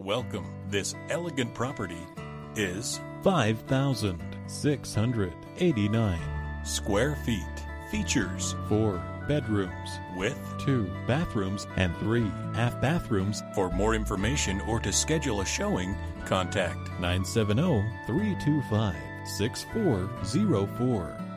Welcome. This elegant property is 5,689. square feet. Features Four bedrooms with. two bathrooms, and three half bathrooms. For more information or to schedule a showing, contact 970 325 6404.